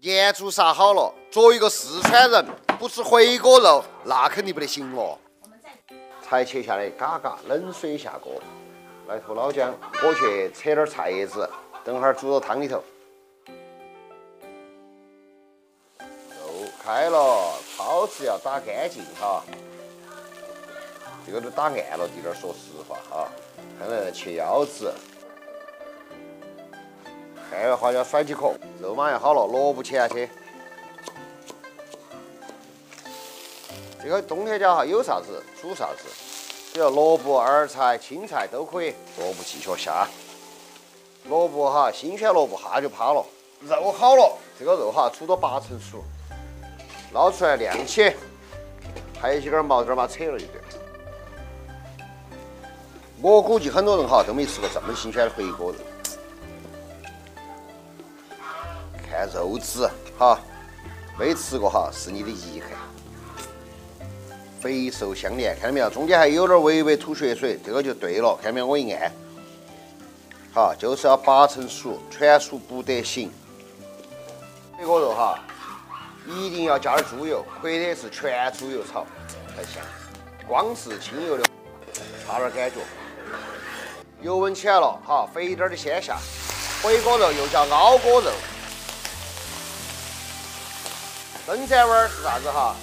年猪杀好了，作为一个四川人，不吃回锅肉，那肯定不得行哦。才切下来，嘎嘎，冷水下锅，来坨老姜，我去扯点菜叶子，等会儿煮到汤里头。肉开了，刀子要打干净哈。这个都打暗了滴点儿，说实话哈。看来切腰子，看完花椒甩几颗，肉马上好了，萝卜切下去。这个冬天家哈有啥子煮啥子，只要萝卜、儿菜、青菜都可以。萝卜继续下，萝卜哈新鲜萝卜哈就趴了。肉好了，这个肉哈煮到八成熟，捞出来晾起，还有几根毛点儿把它扯了就对。我估计很多人哈都没吃过这么新鲜的回锅肉。看肉质哈，没吃过哈是你的遗憾。肥瘦相连，看到没有？中间还有点微微吐血水，这个就对了。看到没有？我一按，好，就是要八成熟，全熟不得行。回锅肉哈，一定要加点猪油，或者是全猪油炒才香。光是清油的，差点感觉。油温起来了，哈，肥点的先下。回锅肉又叫熬锅肉。生茧味儿是啥子哈？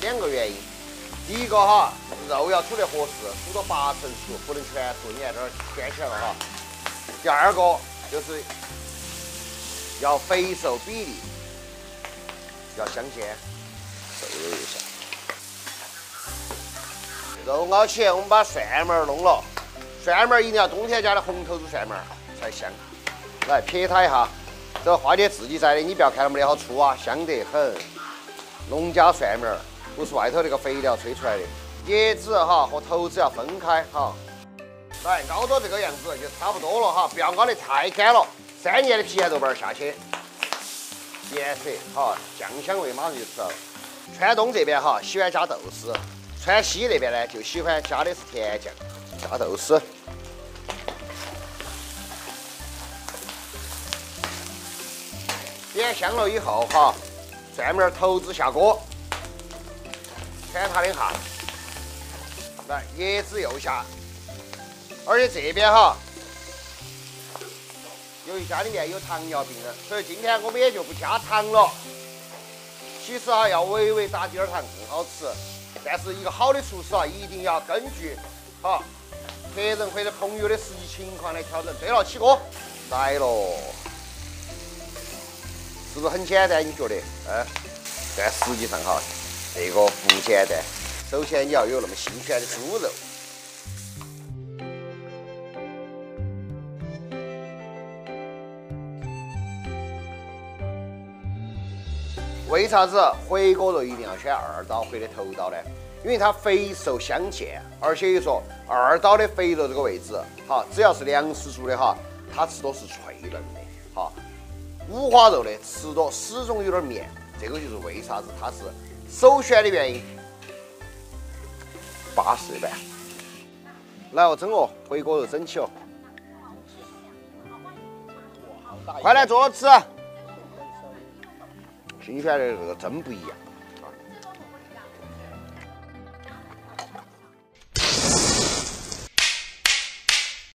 两个原因。第一个哈，肉要煮得合适，煮到八成熟，不能全熟。你看这儿卷起来了哈。第二个就是要肥瘦比例要相间，瘦肉又下。肉熬起，我们把蒜苗弄了。蒜苗一定要冬天加的红头子蒜苗才香。来撇它一下，这花姐自己摘的，你不要看那么的好粗啊，香得很。农家蒜苗儿不是外头那个肥料吹出来的。叶子哈和头子要分开哈。来熬到这个样子就差不多了哈，不要熬得太干了。三年的郫县豆瓣下去，颜色哈，酱香味马上就出来了。川东这边哈喜欢加豆豉，川西那边呢就喜欢加的是甜酱。加豆豉，点香了以后哈，蒜苗头子下锅，铲它两下，来叶子又下，而且这边哈，由于家里面有糖尿病人，所以今天我们也就不加糖了。其实啊，要微微打点儿糖更好吃，但是一个好的厨师啊，一定要根据好。客人或者朋友的实际情况来调整。对了，起锅来喽，是不是很简单？你觉得？嗯，但实际上哈，这个不简单。首先你要有那么新鲜的猪肉。为啥子回锅肉一定要选二刀或者头刀呢？因为它肥瘦相间，而且一说二刀的肥肉这个位置，哈，只要是粮食做的哈，它吃多是脆嫩的，五花肉的吃着始终有点面，这个就是为啥子它是首选的原因。巴适的，来哦，蒸哦，回锅肉蒸起哦。快来坐吃，新鲜的这个真不一样。